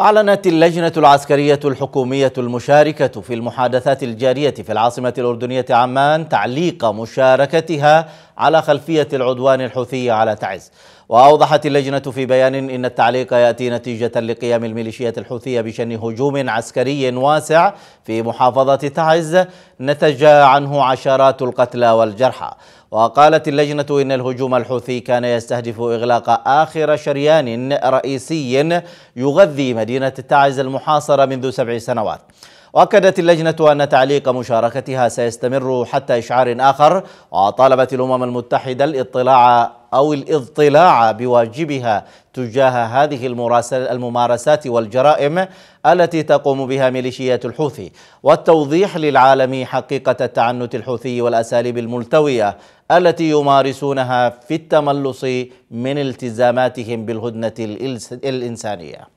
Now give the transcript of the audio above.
أعلنت اللجنة العسكرية الحكومية المشاركة في المحادثات الجارية في العاصمة الأردنية عمان تعليق مشاركتها على خلفية العدوان الحوثي على تعز. وأوضحت اللجنة في بيان إن التعليق يأتي نتيجة لقيام الميليشيات الحوثية بشن هجوم عسكري واسع في محافظة تعز نتج عنه عشرات القتلى والجرحى. وقالت اللجنة إن الهجوم الحوثي كان يستهدف إغلاق آخر شريان رئيسي يغذي مدينة تعز المحاصرة منذ سبع سنوات. وأكدت اللجنة أن تعليق مشاركتها سيستمر حتى إشعار آخر وطالبت الأمم المتحدة الاطلاع أو الاضطلاع بواجبها تجاه هذه الممارسات والجرائم التي تقوم بها ميليشيات الحوثي والتوضيح للعالم حقيقة التعنت الحوثي والأساليب الملتوية التي يمارسونها في التملص من التزاماتهم بالهدنة الإنسانية.